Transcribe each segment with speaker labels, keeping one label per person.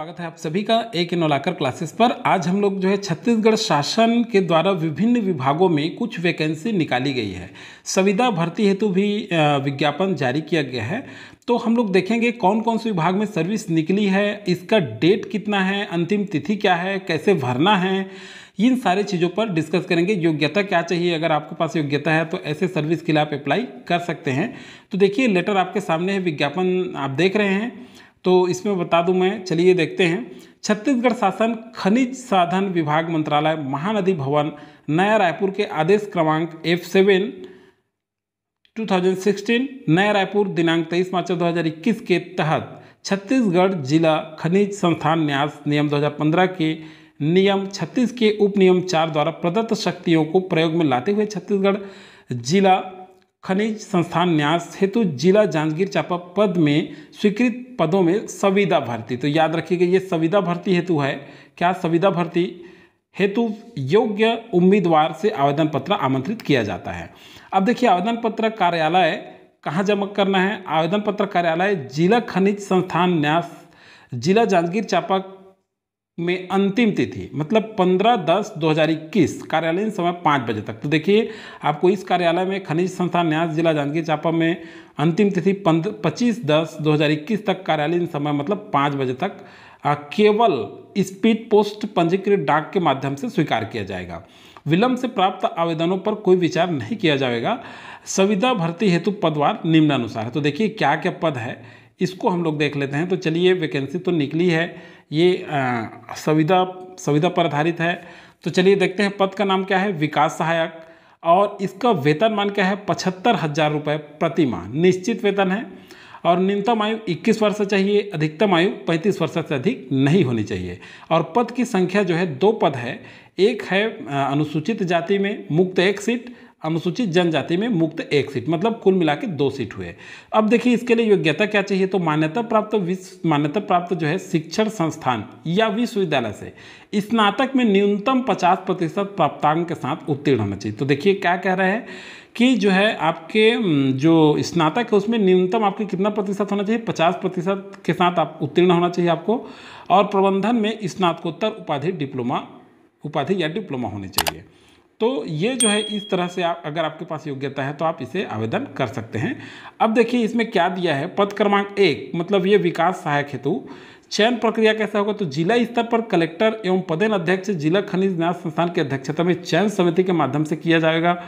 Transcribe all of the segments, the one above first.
Speaker 1: स्वागत है आप सभी का एक नौलाकर क्लासेस पर। आज हम लोग जो है छत्तीसगढ़ शासन के द्वारा विभिन्न विभागों में कुछ वैकेंसी निकाली गई है। संविदा भर्ती हेतु भी विज्ञापन जारी किया गया है। तो हम लोग देखेंगे कौन कौन से विभाग में सर्विस निकली है, इसका डेट कितना है, अंतिम तिथि क्या है, कैसे भरना है, इन सारे चीज़ों पर डिस्कस करेंगे। योग्यता क्या चाहिए, अगर आपके पास योग्यता है तो ऐसे सर्विस के लिए आप अप्लाई कर सकते हैं। तो देखिए, लेटर आपके सामने है, विज्ञापन आप देख रहे हैं। तो इसमें बता दूँ मैं, चलिए देखते हैं। छत्तीसगढ़ शासन खनिज साधन विभाग मंत्रालय, महानदी भवन, नया रायपुर के आदेश क्रमांक एफ़ सेवन 2016 नया रायपुर दिनांक 23 मार्च 2021 के तहत छत्तीसगढ़ जिला खनिज संस्थान न्यास नियम 2015 के नियम 36 के उप नियम 4 द्वारा प्रदत्त शक्तियों को प्रयोग में लाते हुए छत्तीसगढ़ जिला खनिज संस्थान न्यास हेतु जिला जांजगीर चांपा पद में स्वीकृत पदों में संविदा भर्ती। तो याद रखिएगा, ये संविदा भर्ती हेतु है। क्या संविदा भर्ती? हेतु योग्य उम्मीदवार से आवेदन पत्र आमंत्रित किया जाता है। अब देखिए, आवेदन पत्र कार्यालय कहाँ जमा करना है? आवेदन पत्र कार्यालय जिला खनिज संस्थान न्यास, जिला जांजगीर चांपा में अंतिम तिथि मतलब 15 दस 2021 कार्यालयीन समय पाँच बजे तक। तो देखिए आपको इस कार्यालय में खनिज संस्थान न्यास जिला जांजगीर चांपा में अंतिम तिथि पच्चीस दस 2021 तक कार्यालयीन समय मतलब पाँच बजे तक आ, केवल स्पीड पोस्ट पंजीकृत डाक के माध्यम से स्वीकार किया जाएगा। विलंब से प्राप्त आवेदनों पर कोई विचार नहीं किया जाएगा। संविदा भर्ती हेतु पदवार निम्नानुसार है। तो देखिए क्या क्या पद है इसको हम लोग देख लेते हैं। तो चलिए वैकेंसी तो निकली है। ये संविदा संविदा पर आधारित है। तो चलिए देखते हैं पद का नाम क्या है, विकास सहायक। और इसका वेतनमान क्या है, पचहत्तर हज़ार रुपये प्रति माह। निश्चित वेतन है और न्यूनतम आयु 21 वर्ष चाहिए, अधिकतम आयु 35 वर्ष से अधिक नहीं होनी चाहिए। और पद की संख्या जो है दो पद है, एक है अनुसूचित जाति में, मुक्त एक सीट अनुसूचित जनजाति में मुक्त एक सीट मतलब कुल मिला के दो सीट हुए। अब देखिए, इसके लिए योग्यता क्या चाहिए? तो मान्यता प्राप्त विश्व मान्यता प्राप्त जो है शिक्षण संस्थान या विश्वविद्यालय से स्नातक में न्यूनतम 50 प्रतिशत प्राप्तांक के साथ उत्तीर्ण होना चाहिए। तो देखिए, क्या कह रहे हैं कि जो है आपके जो स्नातक है, उसमें न्यूनतम आपके कितना प्रतिशत होना चाहिए? पचास प्रतिशत के साथ आप उत्तीर्ण होना चाहिए आपको। और प्रबंधन में स्नातकोत्तर उपाधि डिप्लोमा, उपाधि या डिप्लोमा होनी चाहिए। तो ये जो है, इस तरह से आप, अगर आपके पास योग्यता है तो आप इसे आवेदन कर सकते हैं। अब देखिए, इसमें क्या दिया है? पद क्रमांक एक मतलब ये विकास सहायक हेतु। चयन प्रक्रिया कैसा होगा? तो जिला स्तर पर कलेक्टर एवं पदेन अध्यक्ष, जिला खनिज न्यास संस्थान की अध्यक्षता में चयन समिति के माध्यम से किया जाएगा।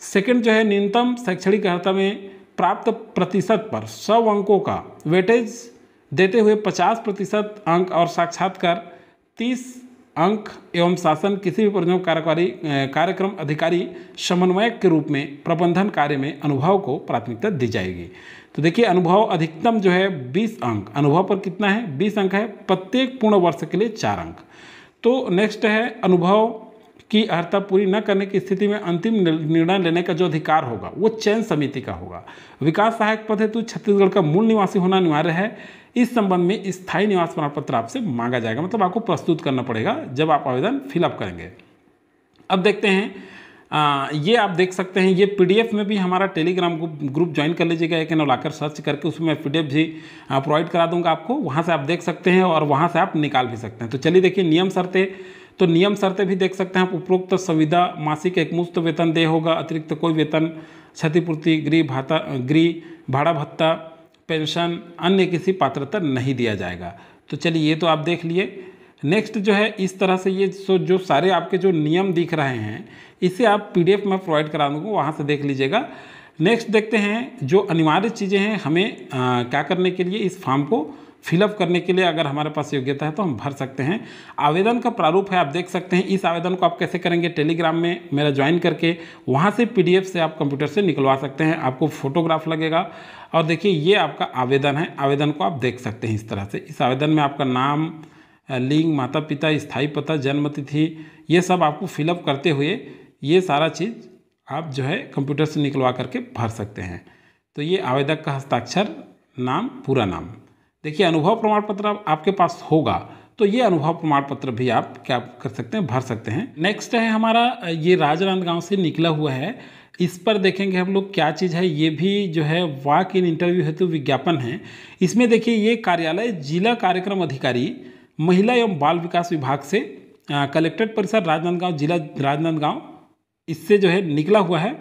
Speaker 1: सेकंड जो है, न्यूनतम शैक्षणिक अर्हता में प्राप्त प्रतिशत पर सौ अंकों का वेटेज देते हुए 50 प्रतिशत अंक और साक्षात्कार 30 अंक एवं शासन किसी भी परियोजना कार्यकारी कार्यक्रम अधिकारी समन्वयक के रूप में प्रबंधन कार्य में अनुभव को प्राथमिकता दी जाएगी। तो देखिए, अनुभव अधिकतम जो है 20 अंक। अनुभव पर कितना है? 20 अंक है। प्रत्येक पूर्ण वर्ष के लिए चार अंक। तो नेक्स्ट है, अनुभव की अर्हता पूरी न करने की स्थिति में अंतिम निर्णय लेने का जो अधिकार होगा वो चयन समिति का होगा। विकास सहायक पद हेतु छत्तीसगढ़ का मूल निवासी होना अनिवार्य है। इस संबंध में स्थायी निवास प्रमाण पत्र आपसे मांगा जाएगा। मतलब आपको प्रस्तुत करना पड़ेगा जब आप आवेदन फिलअप करेंगे। अब देखते हैं आ, ये आप देख सकते हैं ये पीडीएफ में भी हमारा टेलीग्राम ग्रुप ग्रुप ज्वाइन कर लीजिएगा। एक लाकर सर्च करके उसमें मैं पीडीएफ भी प्रोवाइड करा दूँगा आपको। वहाँ से आप देख सकते हैं और वहाँ से आप निकाल भी सकते हैं। तो चलिए देखिए नियम शर्तें तो नियम शर्तें भी देख सकते हैं। आप उपरोक्त संविदा, मासिक एक मुश्त वेतन दे होगा, अतिरिक्त कोई वेतन, क्षतिपूर्ति, गृह भाता, गृह भाड़ा भत्ता, पेंशन, अन्य किसी पात्रता नहीं दिया जाएगा। तो चलिए, ये तो आप देख लिए। नेक्स्ट जो है, इस तरह से ये सो जो सारे आपके जो नियम दिख रहे हैं, इसे आप पीडीएफ में प्रोवाइड करा दूँगा वहाँ से देख लीजिएगा। नेक्स्ट देखते हैं जो अनिवार्य चीज़ें हैं हमें आ, क्या करने के लिए इस फॉर्म को फिलअप करने के लिए अगर हमारे पास योग्यता है तो हम भर सकते हैं। आवेदन का प्रारूप है आप देख सकते हैं। इस आवेदन को आप कैसे करेंगे? टेलीग्राम में मेरा ज्वाइन करके वहाँ से पीडीएफ से आप कंप्यूटर से निकलवा सकते हैं। आपको फोटोग्राफ लगेगा। और देखिए ये आपका आवेदन है। आवेदन को आप देख सकते हैं इस तरह से। इस आवेदन में आपका नाम लिंग माता पिता स्थायी पता जन्म तिथि ये सब आपको फिलअप करते हुए ये सारा चीज़ आप जो है कंप्यूटर से निकलवा करके भर सकते हैं। तो ये आवेदक का हस्ताक्षर नाम, पूरा नाम। देखिए, अनुभव प्रमाण पत्र आप- आपके पास होगा तो ये अनुभव प्रमाण पत्र भी आप क्या कर सकते हैं, भर सकते हैं। नेक्स्ट है हमारा, ये राजनांदगांव से निकला हुआ है। इस पर देखेंगे हम लोग क्या चीज़ है। ये भी जो है वाक इन इंटरव्यू हेतु विज्ञापन है। इसमें देखिए, ये कार्यालय जिला कार्यक्रम अधिकारी, महिला एवं बाल विकास विभाग से कलेक्ट्रेट परिसर राजनांदगांव, जिला राजनांदगांव इससे जो है निकला हुआ है।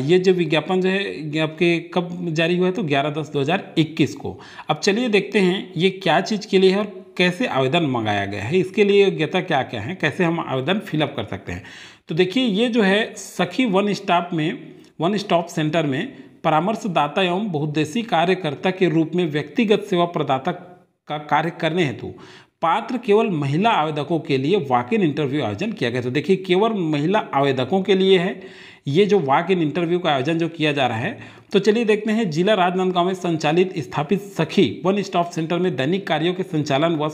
Speaker 1: ये जो विज्ञापन जो है आपके कब जारी हुआ है? तो 11 दस 2021 को। अब चलिए देखते हैं ये क्या चीज़ के लिए है और कैसे आवेदन मंगाया गया है। इसके लिए योग्यता क्या क्या है? कैसे हम आवेदन फिलअप कर सकते हैं? तो देखिए, ये जो है सखी वन स्टॉप में, वन स्टॉप सेंटर में परामर्शदाता एवं बहुद्देशी कार्यकर्ता के रूप में व्यक्तिगत सेवा प्रदाता का कार्य करने हेतु पात्र केवल महिला आवेदकों के लिए वॉक इन इंटरव्यू आयोजन किया गया तो देखिए, केवल महिला आवेदकों के लिए है। ये जो वॉक इन इंटरव्यू का आयोजन जो किया जा रहा है तो चलिए देखते हैं। जिला राजनांदगांव में संचालित स्थापित सखी वन स्टॉप सेंटर में दैनिक कार्यों के संचालन व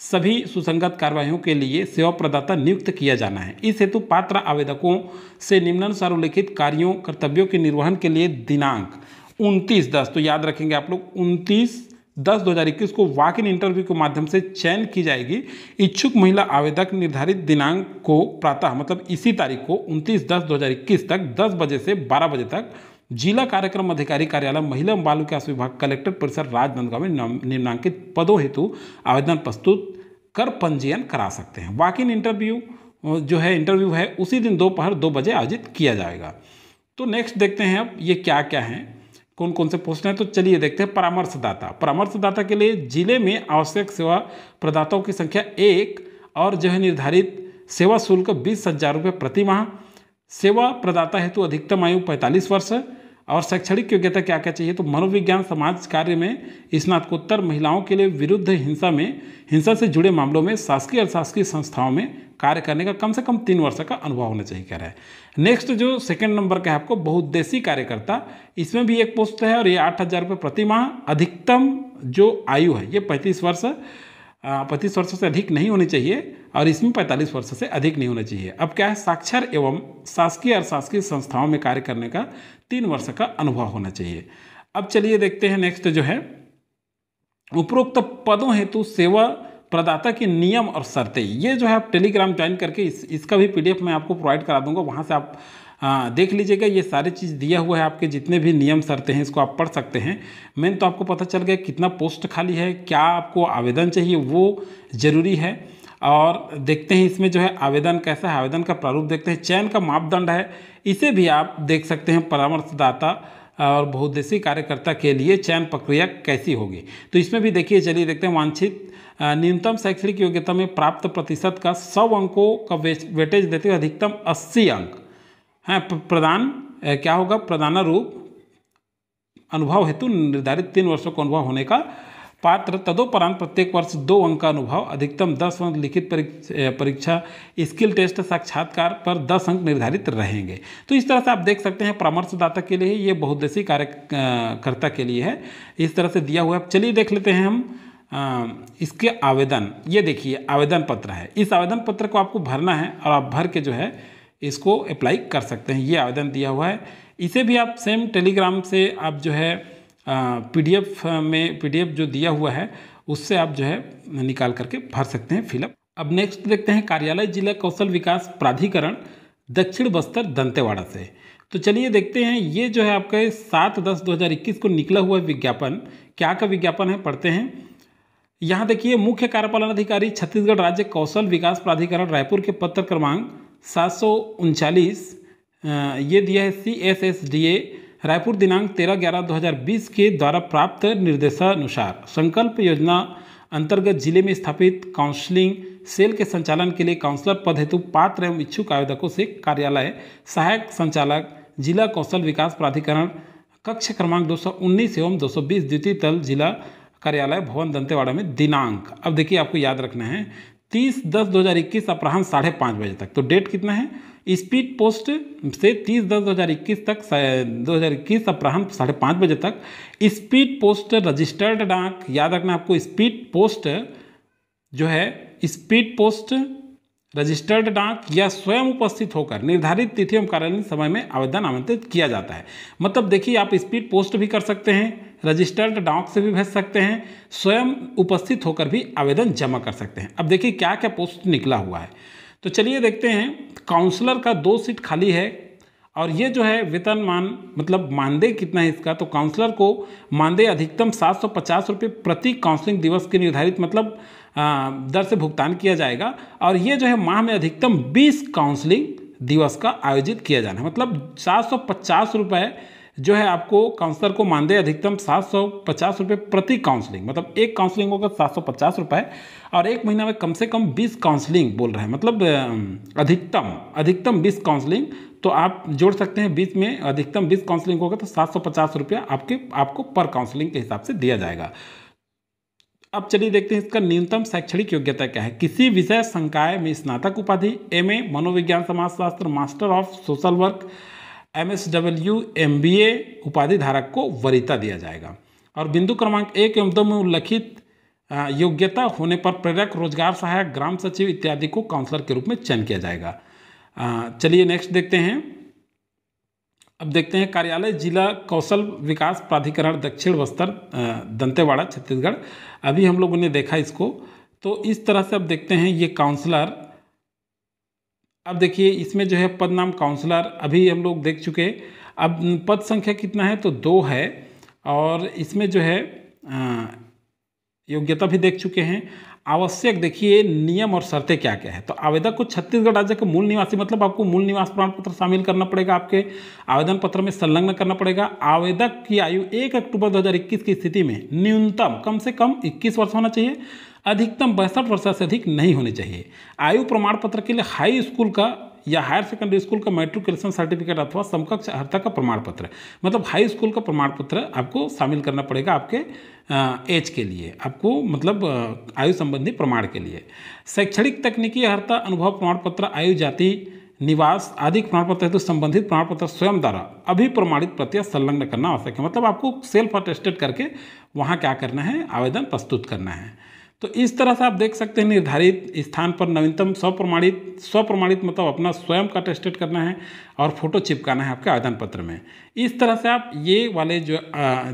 Speaker 1: सभी सुसंगत कार्यवाहियों के लिए सेवा प्रदाता नियुक्त किया जाना है। इस हेतु पात्र आवेदकों से निम्नानुसार उल्लिखित कार्यों, कर्तव्यों के निर्वहन के लिए दिनांक उनतीस दस तो याद रखेंगे आप लोग, उनतीस दस दो हज़ार इक्कीस को वॉक इन इंटरव्यू के माध्यम से चयन की जाएगी। इच्छुक महिला आवेदक निर्धारित दिनांक को प्रातः मतलब इसी तारीख को उनतीस दस दो हज़ार इक्कीस तक दस बजे से बारह बजे तक जिला कार्यक्रम अधिकारी कार्यालय, महिला बाल विकास विभाग कलेक्टर परिसर, राजनांदगांव में निम्नांकित पदों हेतु आवेदन प्रस्तुत कर पंजीयन करा सकते हैं। वॉक इन इंटरव्यू जो है इंटरव्यू है, उसी दिन दोपहर दो बजे आयोजित किया जाएगा। तो नेक्स्ट देखते हैं अब ये क्या क्या हैं। कौन कौन से पोस्ट हैं तो चलिए देखते हैं परामर्शदाता। परामर्शदाता के लिए ज़िले में आवश्यक सेवा प्रदाताओं की संख्या एक और जो है निर्धारित सेवा शुल्क बीस हज़ार रुपये प्रति माह। सेवा प्रदाता हेतु अधिकतम आयु पैंतालीस वर्ष और शैक्षणिक योग्यता क्या क्या चाहिए? तो मनोविज्ञान, समाज कार्य में स्नातकोत्तर महिलाओं के लिए विरुद्ध हिंसा में, हिंसा से जुड़े मामलों में शासकीय और शासकीय संस्थाओं में कार्य करने का कम से कम तीन वर्ष का अनुभव होना चाहिए, कह रहा है। नेक्स्ट जो सेकंड नंबर का है आपको बहुद्देशीय कार्यकर्ता। इसमें भी एक पोस्ट है और ये आठ हज़ार रुपये प्रति माह अधिकतम जो आयु है, ये पैंतीस वर्ष पैंतीस वर्ष से अधिक नहीं होनी चाहिए और इसमें पैंतालीस वर्ष से अधिक नहीं होना चाहिए। अब क्या है? साक्षर एवं शासकीय और शासकीय संस्थाओं में कार्य करने का तीन वर्ष का अनुभव होना चाहिए। अब चलिए देखते हैं नेक्स्ट जो है। उपरोक्त पदों हेतु सेवा प्रदाता के नियम और शर्तें। ये जो है आप टेलीग्राम ज्वाइन करके इस, इसका भी पीडीएफ मैं आपको प्रोवाइड करा दूँगा। वहाँ से आप आ, देख लीजिएगा ये सारी चीज़ दिया हुआ है आपके जितने भी नियम शर्तें हैं इसको आप पढ़ सकते हैं। मेन तो आपको पता चल गया कितना पोस्ट खाली है क्या आपको आवेदन चाहिए वो ज़रूरी है। और देखते हैं इसमें जो है आवेदन कैसा है आवेदन का प्रारूप देखते हैं चयन का मापदंड है इसे भी आप देख सकते हैं परामर्शदाता और बहुद्देशीय कार्यकर्ता के लिए चयन प्रक्रिया कैसी होगी। तो इसमें भी देखिए चलिए देखते हैं वांछित न्यूनतम शैक्षणिक योग्यता में प्राप्त प्रतिशत का सौ अंकों का वेटेज देते हुए अधिकतम अस्सी अंक। हैं प्रदान क्या होगा? प्रदानारूप अनुभव हेतु निर्धारित तीन वर्षों का अनुभव होने का पात्र। तदोपरांत प्रत्येक वर्ष दो अंक का अनुभव अधिकतम दस अंक लिखित परीक्षा स्किल टेस्ट साक्षात्कार पर दस अंक निर्धारित रहेंगे। तो इस तरह से आप देख सकते हैं परामर्शदाता के लिए ये बहुद्देशीय कार्यकर्ता के लिए है। इस तरह से दिया हुआ है। चलिए देख लेते हैं हम आ, इसके आवेदन। ये देखिए आवेदन पत्र है। इस आवेदन पत्र को आपको भरना है और आप भर के जो है इसको अप्लाई कर सकते हैं। ये आवेदन दिया हुआ है। इसे भी आप सेम टेलीग्राम से आप जो है पीडीएफ में पीडीएफ जो दिया हुआ है, उससे आप जो है निकाल करके भर सकते हैं फिलअप। अब नेक्स्ट देखते हैं कार्यालय जिला कौशल विकास प्राधिकरण दक्षिण बस्तर दंतेवाड़ा से। तो चलिए देखते हैं, ये जो है आपका सात दस दो हज़ार इक्कीस को निकला हुआ विज्ञापन। क्या का विज्ञापन है? पढ़ते हैं। यहाँ देखिए, मुख्य कार्यपालन अधिकारी छत्तीसगढ़ राज्य कौशल विकास प्राधिकरण रायपुर के पत्र क्रमांक सात सौ उनचालीस ये दिया है C S S D A Raipur दिनांक तेरह ग्यारह दो हज़ार बीस के द्वारा प्राप्त निर्देशानुसार। संकल्प योजना अंतर्गत ज़िले में स्थापित काउंसलिंग, सेल के संचालन के लिए काउंसलर पद हेतु पात्र एवं इच्छुक आवेदकों से कार्यालय, सहायक संचालक, जिला कौशल विकास प्राधिकरण, कक्ष क्रमांक 219 एवं 220 द्वितीय तल जिला कार्यालय भवन दंतेवाड़ा में दिनांक। अब देखिए आपको याद रखना है तीस दस दो हज़ार इक्कीस अपराह्न साढ़े पाँच बजे तक। तो डेट कितना है? स्पीड पोस्ट से तीस दस दो हज़ार इक्कीस तक दो हज़ार इक्कीस अपराह्न साढ़े पाँच बजे तक। स्पीड पोस्ट रजिस्टर्ड डाक, याद रखना आपको, स्पीड पोस्ट जो है, स्पीड पोस्ट रजिस्टर्ड डाक या स्वयं उपस्थित होकर निर्धारित तिथि एवं कार्यालय समय में आवेदन आमंत्रित किया जाता है। मतलब देखिए, आप स्पीड पोस्ट भी कर सकते हैं, रजिस्टर्ड डाक से भी भेज सकते हैं, स्वयं उपस्थित होकर भी आवेदन जमा कर सकते हैं। अब देखिए क्या क्या पोस्ट निकला हुआ है। तो चलिए देखते हैं, काउंसलर का दो सीट खाली है और ये जो है वेतन मान मतलब मानदेय कितना है इसका? तो काउंसलर को मानदेय अधिकतम सात सौ पचास रुपये प्रति काउंसलिंग दिवस के निर्धारित मतलब दर से भुगतान किया जाएगा। और ये जो है माह में अधिकतम 20 काउंसलिंग दिवस का आयोजित किया जाना है। मतलब सात सौ जो है आपको काउंसलर को मानदेय अधिकतम सात सौ पचास रुपये प्रति काउंसलिंग। मतलब एक काउंसलिंग होगा सात सौ पचास रुपये और एक महीना में कम से कम बीस काउंसलिंग बोल रहे हैं। मतलब अधिकतम अधिकतम बीस काउंसलिंग तो आप जोड़ सकते हैं बीस में अधिकतम बीस काउंसलिंग होगा तो सात सौ पचास आपके, आपको पर काउंसलिंग के हिसाब से दिया जाएगा। अब चलिए देखते हैं इसका न्यूनतम शैक्षणिक योग्यता क्या है। किसी विषय संकाय में स्नातक उपाधि एम ए मनोविज्ञान, समाजशास्त्र master of social work M S W M B A उपाधि धारक को वरीयता दिया जाएगा। और बिंदु क्रमांक एक एवं दो में उल्लिखित योग्यता होने पर प्रेरक, रोज़गार सहायक, ग्राम सचिव इत्यादि को काउंसलर के रूप में चयन किया जाएगा। चलिए नेक्स्ट देखते हैं। अब देखते हैं कार्यालय, जिला कौशल विकास प्राधिकरण दक्षिण बस्तर दंतेवाड़ा, छत्तीसगढ़। अभी हम लोगों ने देखा इसको। तो इस तरह से अब देखते हैं ये काउंसलर। अब देखिए, इसमें जो है पद नाम काउंसलर अभी हम लोग देख चुके अब पद संख्या कितना है? तो दो है। और इसमें जो है योग्यता भी देख चुके हैं। आवश्यक देखिए नियम और शर्तें क्या क्या है? तो आवेदक को छत्तीसगढ़ राज्य के मूल निवासी मतलब आपको मूल निवास प्रमाण पत्र शामिल करना पड़ेगा आपके, आवेदन पत्र में संलग्न करना पड़ेगा। आवेदक की आयु एक अक्टूबर 2021 की स्थिति में न्यूनतम, कम से कम 21 वर्ष होना चाहिए, अधिकतम बैसठ वर्ष से अधिक नहीं होने चाहिए। आयु प्रमाण पत्र के लिए हाई स्कूल का या हायर सेकेंडरी स्कूल का मेट्रिकुलेशन सर्टिफिकेट अथवा समकक्ष अर्हता का प्रमाण पत्र मतलब हाई स्कूल का प्रमाण पत्र आपको शामिल करना पड़ेगा आपके एज के लिए, आपको मतलब आयु संबंधी प्रमाण के लिए। शैक्षणिक तकनीकी अर्हता अनुभव प्रमाण पत्र आयु, जाति, निवास आदि प्रमाण पत्र तो संबंधित प्रमाण पत्र स्वयं द्वारा अभी प्रमाणित प्रत्यय संलग्न करना आवश्यक है। मतलब आपको सेल्फ अटेस्टेड करके वहाँ क्या करना है, आवेदन प्रस्तुत करना है। तो इस तरह से आप देख सकते हैं निर्धारित स्थान पर नवीनतम स्वप्रमाणित स्वप्रमाणित मतलब अपना स्वयं का टेस्टेड करना है और फ़ोटो चिपकाना है आपके आवेदन पत्र में। इस तरह से आप ये वाले जो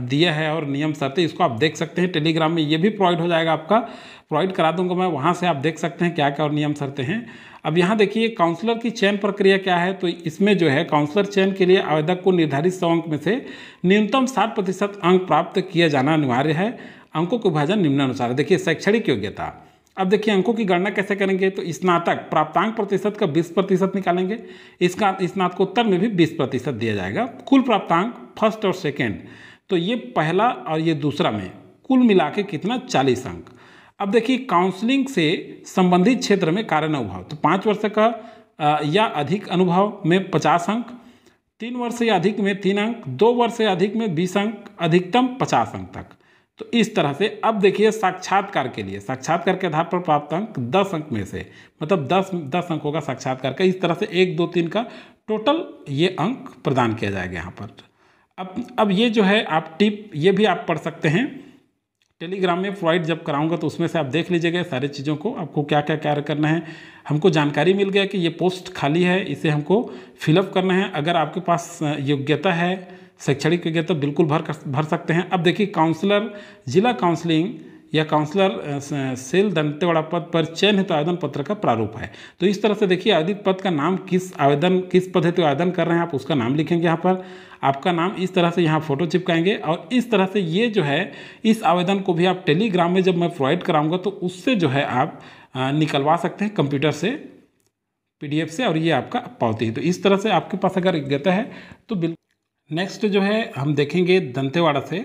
Speaker 1: दिया है और नियम शर्तें, इसको आप देख सकते हैं। टेलीग्राम में ये भी प्रोवाइड हो जाएगा आपका। प्रोवाइड करा दूँगा मैं, वहाँ से आप देख सकते हैं क्या क्या और नियम शर्तें हैं। अब यहाँ देखिए काउंसलर की चयन प्रक्रिया क्या है? तो इसमें जो है काउंसलर चयन के लिए आवेदक को निर्धारित सौ अंक में से न्यूनतम साठ प्रतिशत अंक प्राप्त किया जाना अनिवार्य है। अंकों के विभाजन निम्नानुसार है। देखिए, शैक्षणिक योग्यता। अब देखिए, अंकों की गणना कैसे करेंगे? तो स्नातक, प्राप्तांक प्रतिशत का 20 प्रतिशत निकालेंगे। इसका स्नातकोत्तर में भी 20 प्रतिशत दिया जाएगा। कुल प्राप्तांक फ़र्स्ट और सेकेंड। तो ये पहला और ये दूसरा में कुल मिला के कितना? चालीस अंक। अब देखिए, काउंसलिंग से संबंधित क्षेत्र में कार्य अनुभव तो पाँच वर्ष का या अधिक अनुभव में पचास अंक। तीन वर्ष या अधिक में तीन अंक। दो वर्ष से अधिक में बीस अंक। अधिकतम पचास अंक तक। तो इस तरह से, अब देखिए साक्षात्कार के लिए, साक्षात्कार के आधार पर प्राप्त अंक दस अंक में से मतलब दस दस अंक होगा साक्षात्कार का, इस तरह से एक, दो, तीन का टोटल ये अंक प्रदान किया जाएगा यहाँ पर। अब अब ये जो है, आप टिप, ये भी आप पढ़ सकते हैं। टेलीग्राम में प्रोवाइड जब कराऊँगा तो उसमें से आप देख लीजिएगा सारी चीज़ों को, आपको क्या क्या कार्य करना है। हमको जानकारी मिल गया कि ये पोस्ट खाली है, इसे हमको फिलअप करना है। अगर आपके पास योग्यता है शैक्षणिक योग्यता बिल्कुल भर कर, भर सकते हैं। अब देखिए काउंसलर जिला काउंसलिंग या काउंसलर सेल दंतेवाड़ा पद पर चयन हेतु तो आवेदन पत्र का प्रारूप है। तो इस तरह से देखिए आवेदित पद का नाम किस आवेदन, किस पद हेतु आवेदन कर रहे हैं आप, उसका नाम लिखेंगे यहाँ पर। आपका नाम इस तरह से यहाँ फ़ोटो चिपकाएँगे और इस तरह से ये जो है, इस आवेदन को भी आप टेलीग्राम में जब मैं प्रोवाइड कराऊँगा तो उससे जो है आप निकलवा सकते हैं कंप्यूटर से, पीडीएफ से और ये आपका पावती है। तो इस तरह से आपके पास अगर योग्यता है तो बिल्कुल नेक्स्ट जो है, हम देखेंगे दंतेवाड़ा से।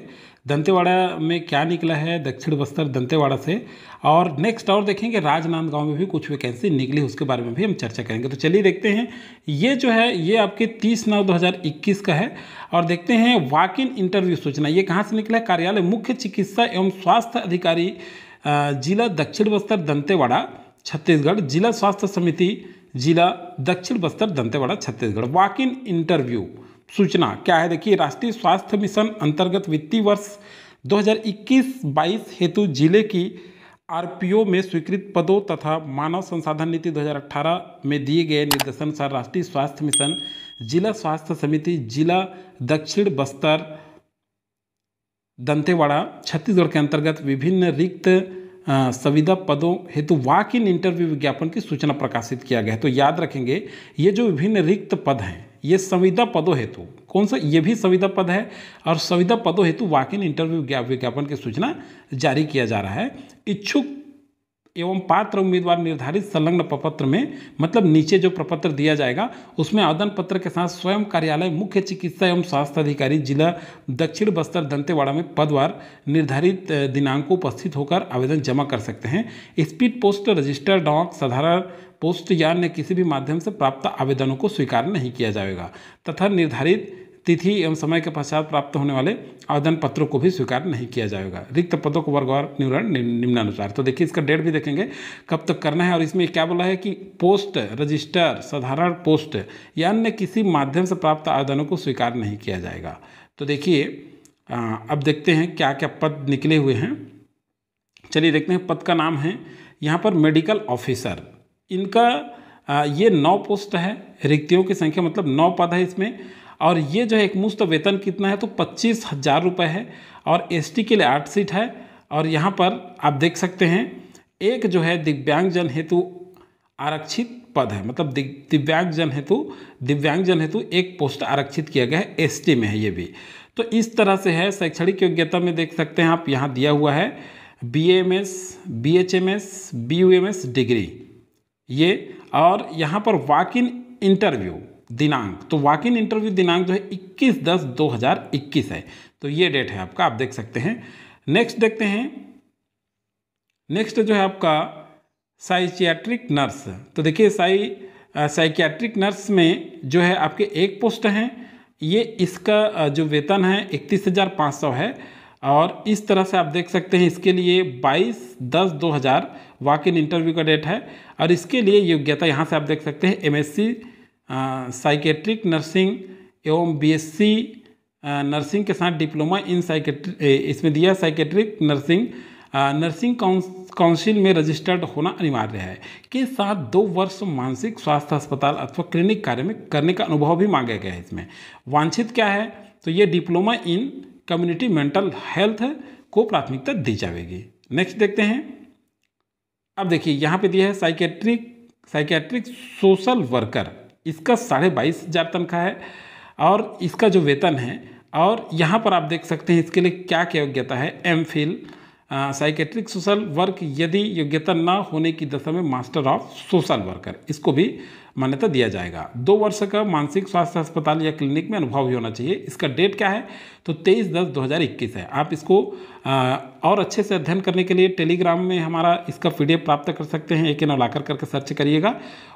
Speaker 1: दंतेवाड़ा में क्या निकला है? दक्षिण बस्तर दंतेवाड़ा से। और नेक्स्ट और देखेंगे राजनांदगांव में भी कुछ वैकेंसी निकली, उसके बारे में भी हम चर्चा करेंगे। तो चलिए देखते हैं। ये जो है, ये आपके 30 नौ 2021 का है। और देखते हैं वॉक इन इंटरव्यू सूचना, ये कहाँ से निकला है? कार्यालय मुख्य चिकित्सा एवं स्वास्थ्य अधिकारी जिला दक्षिण बस्तर दंतेवाड़ा, छत्तीसगढ़, जिला स्वास्थ्य समिति, जिला Dakshin Bastar Dantewada, Chhattisgarh. Walk in interview सूचना, क्या है? देखिए, राष्ट्रीय स्वास्थ्य मिशन अंतर्गत वित्तीय वर्ष 2021-22 हेतु ज़िले की आरपीओ में स्वीकृत पदों तथा मानव संसाधन नीति 2018 में दिए गए निर्देशानुसार राष्ट्रीय स्वास्थ्य मिशन, जिला स्वास्थ्य समिति, जिला दक्षिण बस्तर, दंतेवाड़ा, छत्तीसगढ़ के अंतर्गत विभिन्न रिक्त संविदा पदों हेतु वाक इन इंटरव्यू विज्ञापन की सूचना प्रकाशित किया गया है। तो याद रखेंगे, ये जो विभिन्न रिक्त पद हैं ये संविदा पदों हेतु कौन सा? ये भी संविदा पद है। और संविदा पदों हेतु वाकिन इंटरव्यू विज्ञापन की सूचना जारी किया जा रहा है। इच्छुक एवं पात्र उम्मीदवार निर्धारित संलग्न प्रपत्र में मतलब नीचे जो प्रपत्र दिया जाएगा, उसमें आवेदन पत्र के साथ स्वयं कार्यालय, मुख्य चिकित्सा एवं स्वास्थ्य अधिकारी, जिला दक्षिण बस्तर दंतेवाड़ा में पदवार निर्धारित दिनांक को उपस्थित होकर आवेदन जमा कर सकते हैं। स्पीड पोस्ट, रजिस्टर डॉक, साधारण पोस्ट या अन्य किसी भी माध्यम से प्राप्त आवेदनों को स्वीकार नहीं किया जाएगा, तथा निर्धारित तिथि एवं समय के पश्चात प्राप्त होने वाले आवेदन पत्रों को भी स्वीकार नहीं किया जाएगा। रिक्त पदों को वर्गवार निवरण निम्नानुसार। तो देखिए, इसका डेट भी देखेंगे, कब तक करना है और इसमें क्या बोला है कि पोस्ट रजिस्टर साधारण पोस्ट या अन्य किसी माध्यम से प्राप्त आवेदनों को स्वीकार नहीं किया जाएगा। तो देखिए अब देखते हैं क्या क्या पद निकले हुए हैं। चलिए देखते हैं, पद का नाम है यहाँ पर मेडिकल ऑफिसर इनका ये नौ पोस्ट है। रिक्तियों की संख्या मतलब नौ पद है इसमें। और ये जो है एक मुफ़्त वेतन कितना है तो पच्चीस हज़ार रुपये है और एसटी के लिए आठ सीट है। और यहाँ पर आप देख सकते हैं, एक जो है दिव्यांगजन हेतु आरक्षित पद है। मतलब दिव्यांगजन हेतु दिव्यांगजन हेतु एक पोस्ट आरक्षित किया गया है, एसटी में है ये भी। तो इस तरह से है, शैक्षणिक योग्यता में देख सकते हैं आप, यहाँ दिया हुआ है B M S B H M S B U M S degree ये, और यहाँ पर वॉक इन इंटरव्यू दिनांक। तो वॉक इन इंटरव्यू दिनांक जो है 21 दस 2021 है। तो ये डेट है आपका, आप देख सकते हैं। नेक्स्ट देखते हैं। नेक्स्ट जो है आपका साइकियाट्रिक नर्स तो देखिए साई साइकियाट्रिक नर्स में जो है आपके एक पोस्ट हैं। ये इसका जो वेतन है इकतीस हज़ार पाँच सौ है। और इस तरह से आप देख सकते हैं, इसके लिए बाईस दस दो हज़ार वॉक इन इंटरव्यू का डेट है। और इसके लिए योग्यता, यहाँ से आप देख सकते हैं एमएससी साइकेट्रिक नर्सिंग एवं बीएससी नर्सिंग के साथ डिप्लोमा इन साइकेट्रिक इसमें दिया साइकेट्रिक नर्सिंग नर्सिंग काउंसिल में रजिस्टर्ड होना अनिवार्य है। के साथ दो वर्ष मानसिक स्वास्थ्य अस्पताल अथवा क्लिनिक कार्य में करने का अनुभव भी मांगा गया है इसमें। वांछित क्या है? तो ये diploma in community mental health को प्राथमिकता दी जाएगी। नेक्स्ट देखते हैं। अब देखिए, यहाँ पे दिया है साइकेट्रिक साइकेट्रिक सोशल वर्कर इसका साढ़े बाईस हज़ार तनख्वाह है और इसका जो वेतन है, और यहाँ पर आप देख सकते हैं इसके लिए क्या क्या योग्यता है। M Phil psychiatric social work यदि योग्यता ना होने की दशा में मास्टर ऑफ़ सोशल वर्कर इसको भी मान्यता दिया जाएगा। दो वर्ष का मानसिक स्वास्थ्य अस्पताल या क्लिनिक में अनुभव भी होना चाहिए। इसका डेट क्या है? तो तेईस दस दो है। आप इसको और अच्छे से अध्ययन करने के लिए टेलीग्राम में हमारा इसका पीडीएफ प्राप्त कर सकते हैं। एक नौलाकर करके सर्च करिएगा।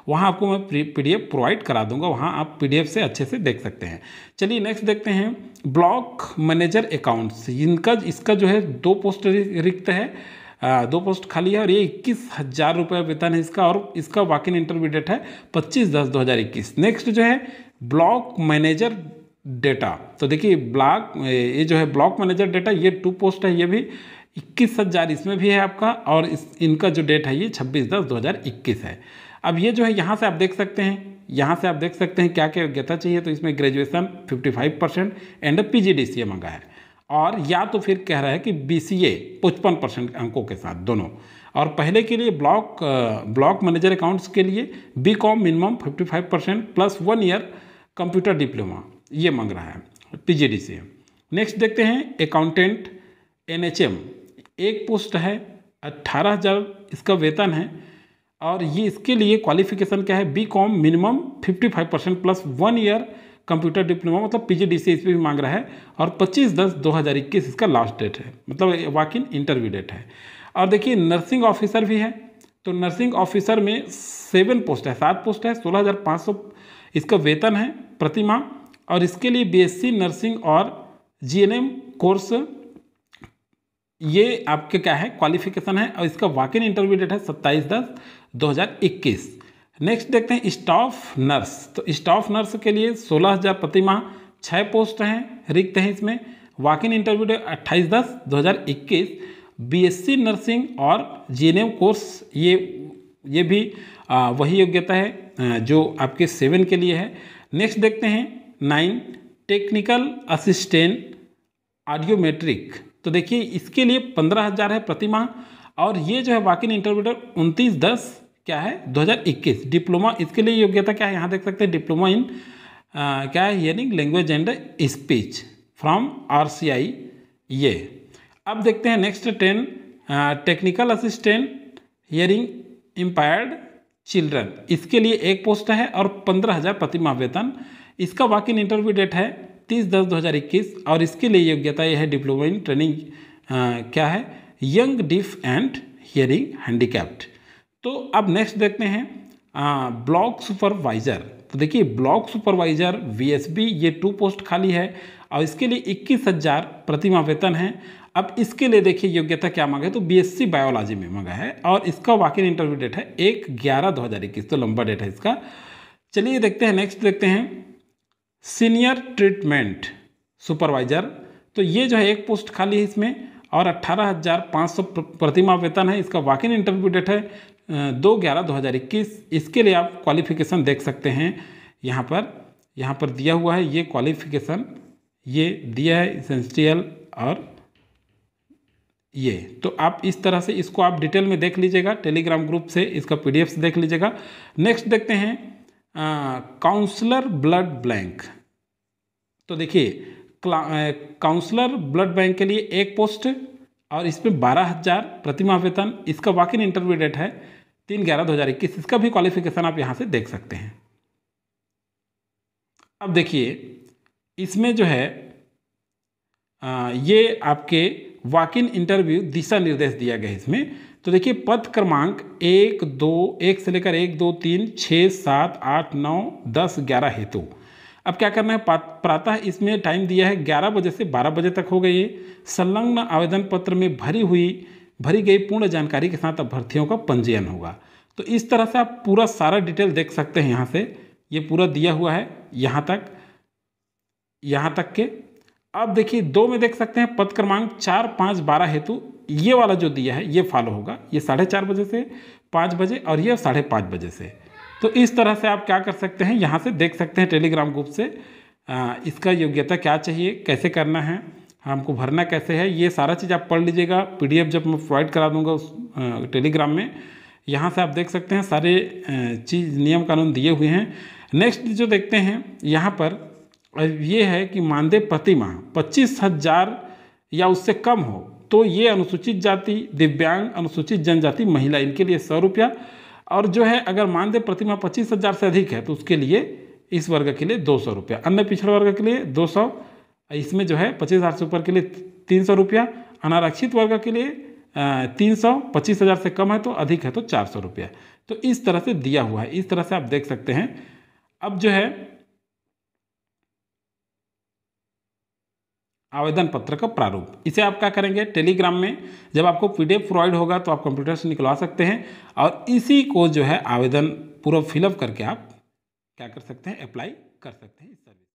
Speaker 1: वहाँ आपको मैं पीडीएफ प्रोवाइड करा दूँगा। वहाँ आप पीडीएफ से अच्छे से देख सकते हैं। चलिए नेक्स्ट देखते हैं। Block manager accounts. इनका, इसका जो है दो पोस्ट रिक्त है। दो पोस्ट खाली है और ये इक्कीस हज़ार रुपये वेतन है इसका और इसका वॉक इन इंटरव्यू डेट है पच्चीस दस दो हज़ार इक्कीस। नेक्स्ट जो है, ब्लॉक मैनेजर डेटा। तो देखिए, ब्लॉक, ये जो है ब्लॉक मैनेजर डेटा, ये टू पोस्ट है, ये भी इक्कीस हज़ार इसमें भी है आपका और इस, इनका जो डेट है ये छब्बीस दस दो हज़ार इक्कीस है। अब ये जो है, यहाँ से आप देख सकते हैं, यहाँ से आप देख सकते हैं क्या क्या योग्यता चाहिए तो इसमें graduation 55 percent and P G D है। और या तो फिर कह रहा है कि बी सी ए पचपन परसेंट अंकों के साथ, दोनों। और पहले के लिए ब्लॉक ब्लॉक मैनेजर अकाउंट्स के लिए B Com minimum fifty five percent plus one year computer diploma ये मांग रहा है पी जी डी से। नेक्स्ट देखते हैं अकाउंटेंट एन एच एम एक पोस्ट है, अट्ठारह हज़ार इसका वेतन है और ये इसके लिए क्वालिफिकेशन क्या है? B Com minimum fifty five percent plus one year computer diploma मतलब पी जी भी मांग रहा है और 25 दस 2021 इसका लास्ट डेट है। मतलब वॉक इन इंटरव्यू डेट है। और देखिए नर्सिंग ऑफिसर भी है। तो नर्सिंग ऑफिसर में सेवन पोस्ट है, सात पोस्ट है, सोलह हज़ार पाँच सौ इसका वेतन है प्रति माह और इसके लिए बीएससी नर्सिंग और जीएनएम कोर्स ये आपके क्या है क्वालिफिकेशन है। और इसका वाकिन इंटरव्यू डेट है सत्ताईस दस दो हज़ार इक्कीस। नेक्स्ट देखते हैं स्टाफ नर्स तो स्टाफ नर्स के लिए सोलह हज़ार प्रति माह छः पोस्ट हैं रिक्त हैं इसमें। वॉक इन इंटरव्यू डे अट्ठाईस दस दो हज़ार इक्कीस। बी एस सी नर्सिंग और जी एन एम कोर्स ये ये भी आ, वही योग्यता है जो आपके सेवन के लिए है। नेक्स्ट देखते हैं नाइन टेक्निकल असिस्टेंट ऑडियोमेट्रिक तो देखिए इसके लिए पंद्रह हज़ार है प्रति माह। और ये जो है वॉक इन इंटरव्यू उनतीस दस क्या है? 2021 डिप्लोमा इसके लिए योग्यता क्या है? यहाँ देख सकते हैं, डिप्लोमा इन क्या है? Hearing language and speech from I ये। अब देखते हैं next ten technical assistant, hearing impaired children. इसके लिए एक पोस्ट है और पंद्रह हज़ार प्रति माह वेतन इसका वाक इन इंटरव्यू डेट है तीस दस दो हज़ार इक्कीस और इसके लिए योग्यता यह है डिप्लोमा इन ट्रेनिंग क्या है? Young, deaf and hearing handicapped. तो अब नेक्स्ट देखते हैं ब्लॉक सुपरवाइज़र तो देखिए ब्लॉक सुपरवाइज़र वीएसबी ये टू पोस्ट खाली है। और इसके लिए इक्कीस हज़ार प्रतिमा वेतन है। अब इसके लिए देखिए, योग्यता क्या मांगा? है तो बीएससी बायोलॉजी में मांगा है। और इसका वाकिन इंटरव्यू डेट है एक ग्यारह दो हज़ार इक्कीस। तो लंबा डेट है इसका। चलिए देखते हैं नेक्स्ट देखते हैं। सीनियर ट्रीटमेंट सुपरवाइज़र तो ये जो है, एक पोस्ट खाली है इसमें। और अट्ठारह हज़ार पाँच सौ प्रतिमा वेतन है। इसका वाकिन इंटरव्यू डेट है। दो ग्यारह दो हज़ार इक्कीस, इसके लिए आप क्वालिफिकेशन देख सकते हैं। यहाँ पर यहाँ पर दिया हुआ है, ये क्वालिफिकेशन ये दिया है इसेंशियल और ये। तो आप इस तरह से इसको आप डिटेल में देख लीजिएगा टेलीग्राम ग्रुप से इसका पी देख लीजिएगा। नेक्स्ट देखते हैं काउंसलर ब्लड ब्लैंक तो देखिए काउंसलर ब्लड बैंक के लिए एक पोस्ट और इसमें बारह हज़ार प्रतिमा वेतन इसका वाकिन इंटरव्यू डेट है तीन ग्यारह दो हज़ार इक्कीस इसका भी क्वालिफिकेशन आप यहाँ से देख सकते हैं। अब देखिए इसमें जो है आ, ये आपके वाक इन इंटरव्यू दिशा निर्देश दिया गया है इसमें। तो देखिए पद क्रमांक एक दो एक से लेकर एक दो तीन छः सात आठ नौ दस ग्यारह हेतु। अब क्या करना है? प्रातः इसमें टाइम दिया है ग्यारह बजे से बारह बजे तक हो गई है। संलग्न आवेदन पत्र में भरी हुई, भरी गई पूर्ण जानकारी के साथ अभ्यर्थियों का पंजीयन होगा। तो इस तरह से आप पूरा सारा डिटेल देख सकते हैं यहाँ से। ये पूरा दिया हुआ है, यहाँ तक यहाँ तक के। अब देखिए, दो में देख सकते हैं, पद क्रमांक चार, पाँच, बारह हेतु ये वाला जो दिया है, ये फॉलो होगा। ये साढ़े चार बजे से पाँच बजे और ये साढ़े पाँच बजे से। तो इस तरह से आप क्या कर सकते हैं? यहाँ से देख सकते हैं टेलीग्राम ग्रुप से आ, इसका योग्यता क्या चाहिए कैसे करना है हमको भरना कैसे है ये सारा चीज़ आप पढ़ लीजिएगा पीडीएफ जब मैं प्रोवाइड करा दूँगा उस टेलीग्राम में यहाँ से आप देख सकते हैं सारे चीज़ नियम कानून दिए हुए हैं। नेक्स्ट जो देखते हैं यहाँ पर ये है कि मानदेय प्रति माह पच्चीस हज़ार या उससे कम हो तो ये अनुसूचित जाति दिव्यांग अनुसूचित जनजाति महिला इनके लिए सौ रुपया और जो है, अगर मानदेय प्रतिमा पच्चीस हज़ार से अधिक है तो उसके लिए इस वर्ग के लिए दो सौ रुपया। अन्य पिछड़े वर्ग के लिए दो सौ, इसमें जो है पच्चीस हज़ार से ऊपर के लिए तीन सौ रुपया, अनारक्षित वर्ग के लिए तीन सौ, पच्चीस हज़ार से कम है तो अधिक है तो चार सौ रुपया। तो इस तरह से दिया हुआ है। इस तरह से आप देख सकते हैं। अब जो है आवेदन पत्र का प्रारूप। इसे आप क्या करेंगे? टेलीग्राम में जब आपको पीडीएफ प्रोवाइड होगा तो आप कंप्यूटर से निकलवा सकते हैं और इसी को जो है आवेदन पूरा फिलअप करके आप क्या कर सकते हैं? अप्लाई कर सकते हैं।